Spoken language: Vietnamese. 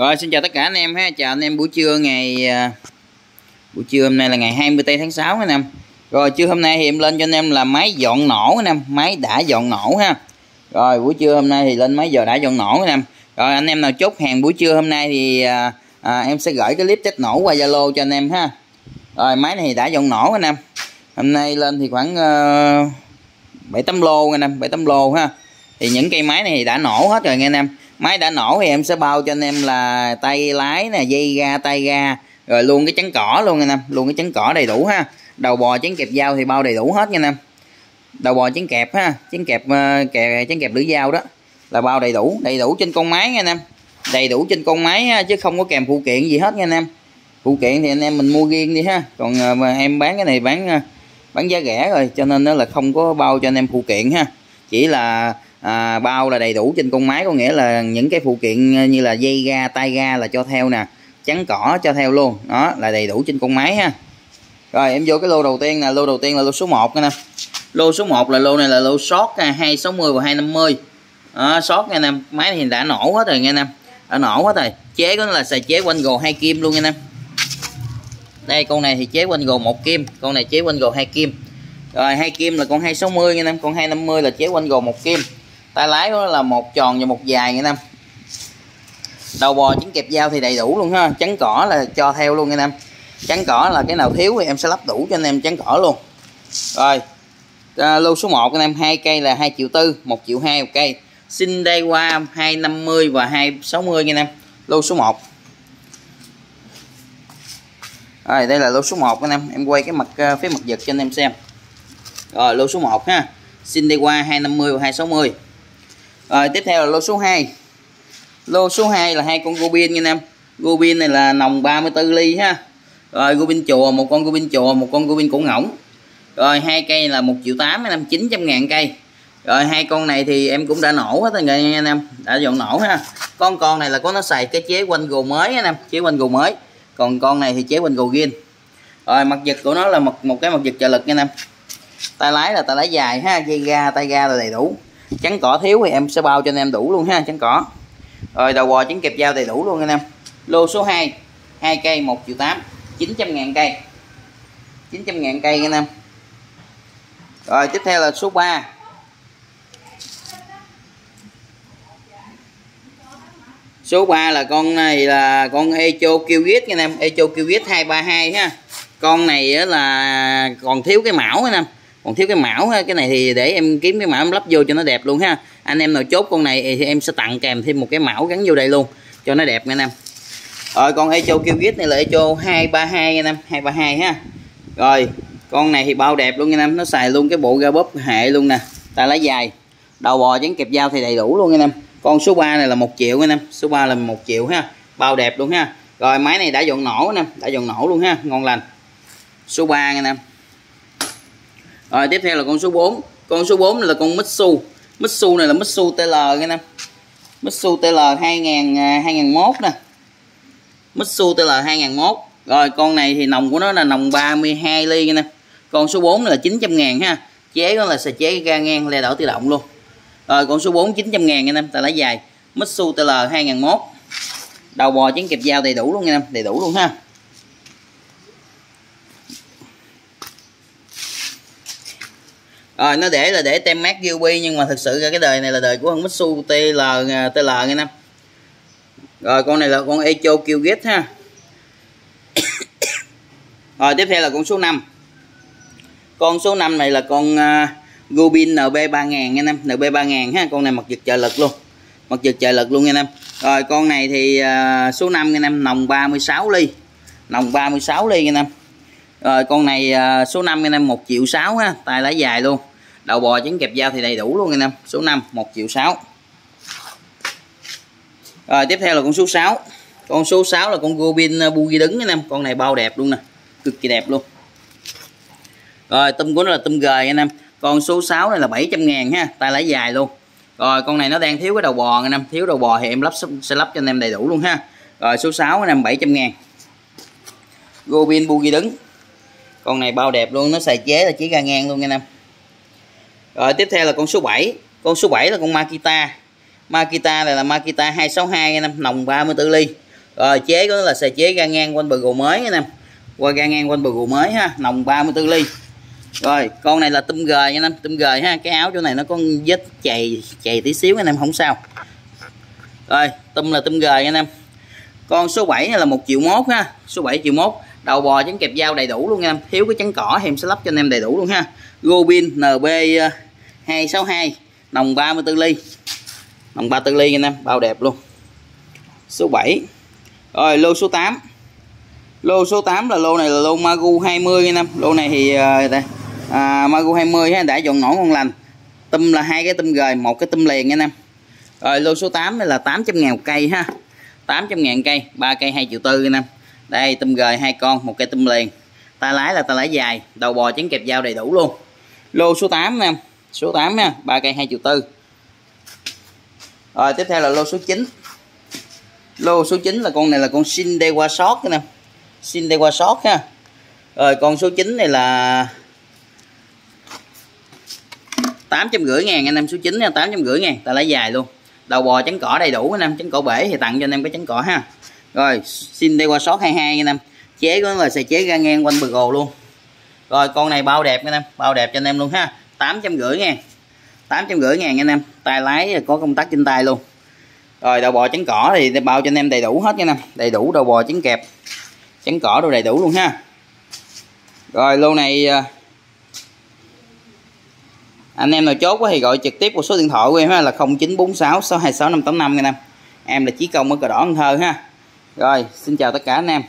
Rồi xin chào tất cả anh em ha, chào anh em buổi trưa ngày à, buổi trưa hôm nay là ngày 24 tháng 6 anh em. Rồi trưa hôm nay thì em lên cho anh em là máy dọn nổ anh em, máy đã dọn nổ ha. Rồi buổi trưa hôm nay thì lên máy giờ đã dọn nổ anh em. Rồi anh em nào chốt hàng buổi trưa hôm nay thì à, à, em sẽ gửi cái clip test nổ qua Zalo cho anh em ha. Rồi máy này thì đã dọn nổ anh em. Hôm nay lên thì khoảng uh, 7 tấm lô anh em, 7 tấm lô ha. Thì những cây máy này thì đã nổ hết rồi nghe anh em máy đã nổ thì em sẽ bao cho anh em là tay lái nè dây ga tay ga. Rồi luôn cái chắn cỏ luôn anh em luôn cái chắn cỏ đầy đủ ha. Đầu bò chắn kẹp dao thì bao đầy đủ hết nha anh em. Đầu bò chắn kẹp ha chắn kẹp ờ, kẹp chắn kẹp lưỡi dao đó là bao đầy đủ đầy đủ trên con máy nha anh em. Đầy đủ trên con máy ha, chứ không có kèm phụ kiện gì hết nha anh em. Phụ kiện thì anh em mình mua riêng đi ha. Còn ờ, em bán cái này bán ờ, bán giá rẻ rồi cho nên nó là không có bao cho anh em phụ kiện ha. Chỉ là à, bao là đầy đủ trên con máy có nghĩa là những cái phụ kiện ờ, như là dây ga tay ga là cho theo nè chắn cỏ cho theo luôn. Đó là đầy đủ trên con máy ha. Rồi em vô cái lô đầu tiên nè lô đầu tiên là lô số 1 nè. Lô số 1 là lô này là lô sót 260 và 250 đó, sót nha anh em máy thì đã nổ hết rồi nha anh em đã nổ hết rồi chế của nó là xài chế quanh gồ hai kim luôn nha anh em đây con này thì chế quanh gồ một kim con này chế quanh gồ hai kim. Rồi hai kim là con 260 nha anh em con 250 là chế quanh gồ một kim tay lái của nó là một tròn và một dài nghe em đầu bò trứng kẹp dao thì đầy đủ luôn ha. Chắn cỏ là cho theo luôn nghe em chắn cỏ là cái nào thiếu thì em sẽ lắp đủ cho anh em chắn cỏ luôn. Rồi à, lô số 1 anh em hai cây là 2 triệu tư 1 triệu 2 một cây. Xin đây qua 250 và 260 nha anh em lô số 1 rồi đây là lô số 1 anh em em quay cái mặt à, phía mặt giật cho anh em xem. Rồi lô số 1 ha. Xin đi qua 250 và 260 rồi, tiếp theo là lô số 2 lô số 2 là hai con gobin nha em gobin này là nòng 34 ly ha. Rồi gobin chùa, một con gobin chùa, một con gobin cổ ngỗng. Rồi, hai cây là 1 triệu 8 năm em 900 ngàn cây. Rồi, hai con này thì em cũng đã nổ hết rồi nha anh em đã dọn nổ ha. Con con này là có nó xài cái chế quanh gồ mới anh em chế quanh gồ mới. Còn con này thì chế quanh gồ ghiên rồi, mặt giật của nó là một một cái mặt giật trợ lực nha anh em tay lái là tay lái dài ha, dây ga, tay ga là đầy đủ trắng cỏ thiếu thì em sẽ bao cho anh em đủ luôn ha, trắng cỏ. Rồi đầu bò, trứng kẹp dao đầy đủ luôn anh em. Lô số 2 hai cây 1 triệu 8 900 ngàn cây. 900 ngàn cây anh em. Rồi, tiếp theo là số 3 số 3 là con này là con Echo Qgit anh em. Echo Qgit 232 ha. Con này là còn thiếu cái mão anh em còn thiếu cái mão ha, cái này thì để em kiếm cái mão em lắp vô cho nó đẹp luôn ha. Anh em nào chốt con này thì em sẽ tặng kèm thêm một cái mão gắn vô đây luôn, cho nó đẹp nha anh em. Rồi, con Echo Kewit này là Echo 232 anh em 232 ha. Rồi, con này thì bao đẹp luôn nha anh em, nó xài luôn cái bộ ga bóp hệ luôn nè tay lá dài. Đầu bò chén kẹp dao thì đầy đủ luôn anh em. Con số 3 này là một triệu anh em, số 3 là một triệu ha, bao đẹp luôn ha. Rồi, máy này đã dọn nổ anh em đã dọn nổ luôn ha, ngon lành. Số 3 anh em rồi, tiếp theo là con số 4 con số 4 là con Mitsu. Mitsu này là Mitsu TL nghe nè. Mitsu TL 2000 2001 nè. Mitsu TL 2001 rồi, con này thì nồng của nó là nồng 32 ly nghe nè. Con số 4 là 900 ngàn ha. Chế nó là sẽ chế ga ngang le đảo tự động luôn. Rồi, con số 4 900 ngàn anh em ta lấy dài. Mitsu TL 2001 đầu bò chén kẹp dao đầy đủ luôn nha em đầy đủ luôn ha. Rồi nó để là để tem mát UB nhưng mà thực sự ra cái đời này là đời của con Mitsu TL à, TL nghe năm rồi con này là con Echo Qget ha. Rồi tiếp theo là con số 5 con số 5 này là con uh, Gubin NB 3000 nha em NB 3000 ha con này mặt giật trợ lực luôn mặt giật trợ lực luôn nha em rồi con này thì uh, số 5 nha em nồng 36 ly nồng 36 ly nha em rồi con này uh, số 5 anh em 1 triệu 6 ha tay lá dài luôn đầu bò trứng kẹp dao thì đầy đủ luôn anh em. Số 5 1 triệu 6 rồi, tiếp theo là con số 6 con số 6 là con Robin ờ, bugi đứng anh em. Con này bao đẹp luôn nè. Cực kỳ đẹp luôn. Rồi tum của nó là tum gời anh em. Con số 6 này là 700 ngàn ha. Tay lái dài luôn. Rồi, con này nó đang thiếu cái đầu bò anh em. Thiếu đầu bò thì em lắp sẽ lắp cho anh em đầy đủ luôn ha. Rồi, số 6 anh em 700 ngàn. Robin bugi đứng. Con này bao đẹp luôn. Nó xài chế là chế ga ngang luôn anh em rồi, tiếp theo là con số 7 con số 7 là con Makita. Makita này là Makita 262 anh em nòng 34 ly. Rồi, chế của nó là xài chế ga ngang quanh bờ gù mới nha em qua ga ngang quanh bờ gù mới ha, nòng 34 ly. Rồi, con này là tum gời nha em tum gời ha, cái áo chỗ này nó có vết chày chày tí xíu anh em không sao. Rồi tum là tum gời anh em con số 7 này là 1 triệu mốt ha, số 7 triệu mốt đầu bò chấn kẹp dao đầy đủ luôn em. Thiếu cái chắn cỏ thì em sẽ lắp cho anh em đầy đủ luôn ha. Gobin NB 262 đồng 34 ly. Đồng 34 ly anh em bao đẹp luôn. Số 7 rồi lô số 8 lô số 8 là lô này là lô Magu 20 anh em. Lô này thì ờ, đây, à, Magu 20 ha, đã dọn nổi ngon lành. Tum là hai cái tum gời một cái tum liền anh em. Rồi lô số 8 này là 800 ngàn cây ha. 800 ngàn cây ba cây 2 triệu tư anh em đây, tôm gời hai con, một cây tôm liền. Tay lái là tay lái dài, đầu bò chén kẹp dao đầy đủ luôn. Lô số 8 nè, số 8 nha ba cây hai triệu tư. Rồi, tiếp theo là lô số 9 lô số 9 là con này là con xin đe qua sót nè. Xin đe qua sót ha. Rồi, con số 9 này là tám trăm rưỡi ngàn, anh em số 9 nha, tám trăm rưỡi ngàn, ta lấy dài luôn. Đầu bò trắng cỏ đầy đủ anh em trắng cỏ bể thì tặng cho anh em cái trắng cỏ ha rồi, xin đi qua sót 22 anh em chế của nó là xài chế ra ngang quanh bờ gồ luôn. Rồi, con này bao đẹp anh em bao đẹp cho anh em luôn ha. tám trăm rưỡi ngàn. tám trăm rưỡi ngàn anh em tay lái có công tắc trên tay luôn. Rồi, đầu bò trắng cỏ thì bao cho anh em đầy đủ hết nha anh em đầy đủ đầu bò trắng kẹp, trắng cỏ đồ đầy đủ luôn ha. Rồi, lô này à, anh em nào chốt quá thì gọi trực tiếp qua số điện thoại của em là 0946 626 585 anh em em là Chí Công ở cờ đỏ Cần Thơ ha rồi xin chào tất cả anh em.